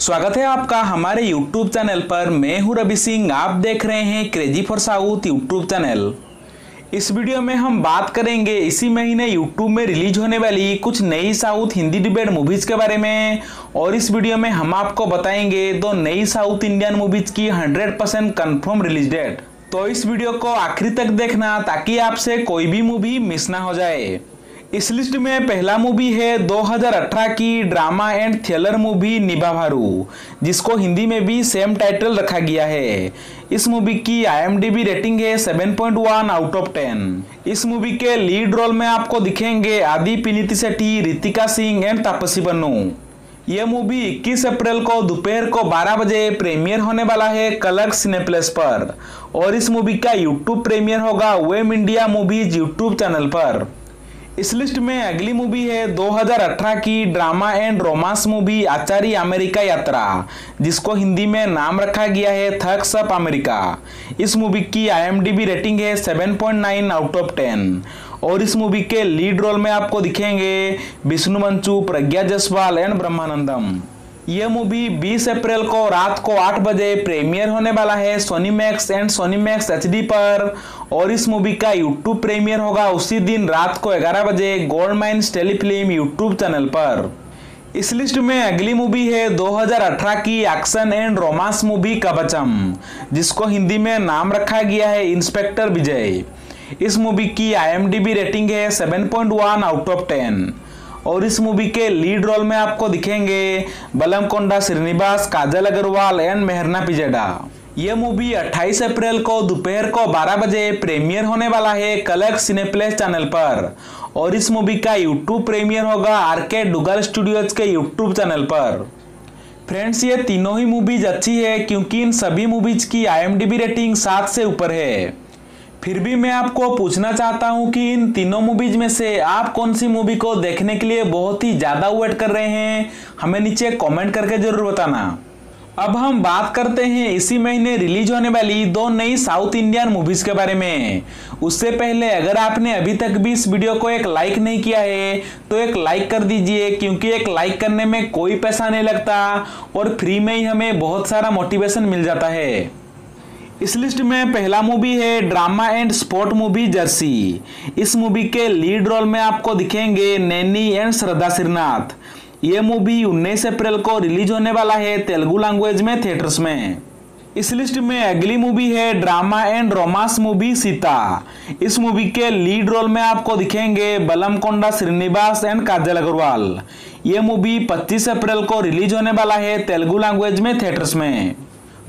स्वागत है आपका हमारे YouTube चैनल पर। मैं हूँ रवि सिंह। आप देख रहे हैं crazy for south YouTube channel. इस वीडियो में हम बात करेंगे इसी महीने YouTube में रिलीज़ होने वाली कुछ नई साउथ हिंदी डिबेट मूवीज़ के बारे में। और इस वीडियो में हम आपको बताएँगे दो नई साउथ इंडियन मूवीज़ की 100% परसेंट कन्फर्म रिलीज़ डेट तो इस वीडियो को आखिरी तक देखना ताकि आपसे कोई भी मूवी मिस ना हो जाए। इस लिस्ट में पहला मूवी है 2018 की ड्रामा एंड थ्रिलर मूवी निभा भारू जिसको हिंदी में भी सेम टाइटल रखा गया है। इस मूवी की आई रेटिंग है 7.1 आउट ऑफ़ 10 इस मूवी के लीड रोल में आपको दिखेंगे आदि पिनिति सेठी रितिका सिंह एंड तापसी बन्नू यह मूवी 21 अप्रैल को दोपहर को 12 बजे प्रीमियर होने वाला है कलर सिनेप्लेस पर। और इस मूवी का यूट्यूब प्रीमियर होगा वेम इंडिया मूवीज़ यूट्यूब चैनल पर। इस लिस्ट में अगली मूवी है 2018 की drama and romance movie Achari America Yatra, जिसको हिंदी में नाम रखा गया है थक्स अप अमेरिका। इस मूवी की आईएमडीबी रेटिंग है 7.9 आउट ऑफ़ 10 और इस मूवी के लीड रोल में आपको दिखेंगे विष्णु मंचू, प्रज्ञा जसवाल एंड ब्रह्मानंदम। यह मूवी 20 अप्रैल को रात को 8 बजे प्रीमियर होने वाला है Sony Max and Sony Max H पर। और इस मूवी का यूट्यूब प्रीमियर होगा उसी दिन रात को 11 बजे Gold Mines Telefilm YouTube channel पर। इस लिस्ट में अगली मूवी है 2018 की action and romance movie Kavacham जिसको हिंदी में नाम रखा गया है इंस्पेक्टर विजय इस मूवी की आई रेटिंग है 7.1 आउट ऑफ़ 10 और इस मूवी के लीड रोल में आपको दिखेंगे बलम कोंडा श्रीनिवास, काजल अग्रवाल एंड मेहरना, पिजेडा। यह मूवी 28 अप्रैल को दोपहर को 12 बजे प्रीमियर होने वाला है कलक सिनेप्लेस चैनल पर। और इस मूवी का यूट्यूब प्रीमियर होगा आर के डुगल स्टूडियोज के यूट्यूब चैनल पर। फ्रेंड्स ये तीनों ही मूवीज़ अच्छी है क्योंकि इन सभी मूवीज़ की आई रेटिंग सात से ऊपर है। फिर भी मैं आपको पूछना चाहता हूँ कि इन तीनों मूवीज़ में से आप कौन सी मूवी को देखने के लिए बहुत ही ज़्यादा वेट कर रहे हैं? हमें नीचे कमेंट करके ज़रूर बताना। अब हम बात करते हैं इसी महीने रिलीज़ होने वाली दो नई साउथ इंडियन मूवीज़ के बारे में। उससे पहले अगर आपने अभी तक भी इस वीडियो को एक लाइक नहीं किया है तो एक लाइक कर दीजिए, क्योंकि एक लाइक करने में कोई पैसा नहीं लगता और फ्री में ही हमें बहुत सारा मोटिवेशन मिल जाता है। इस लिस्ट में पहला मूवी है drama and sport movie Jersey. इस मूवी के लीड रोल में आपको दिखेंगे नैनी एंड श्रद्धा श्रीनाथ। ये मूवी 19 अप्रैल को रिलीज़ होने वाला है तेलुगु लैंग्वेज में थिएटर्स में। इस लिस्ट में अगली मूवी है drama and romance movie Sita. इस मूवी के लीड रोल में आपको दिखेंगे बलम कोंडा, श्रीनिवास एंड काजल अग्रवाल। ये मूवी 25 अप्रैल को रिलीज़ होने वाला है तेलुगु लैंग्वेज में थिएटर्स में।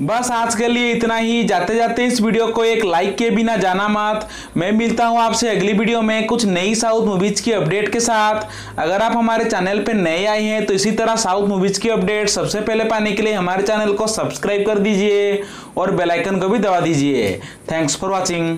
बस आज के लिए इतना ही। जाते जाते इस वीडियो को एक लाइक के बिना जाना मत। मैं मिलता हूँ आपसे अगली वीडियो में कुछ नई साउथ मूवीज़ की अपडेट के साथ। अगर आप हमारे चैनल पर नए आए हैं तो इसी तरह साउथ मूवीज़ की अपडेट सबसे पहले पाने के लिए हमारे चैनल को सब्सक्राइब कर दीजिए और बेलाइकन को भी दबा दीजिए। Thanks for watching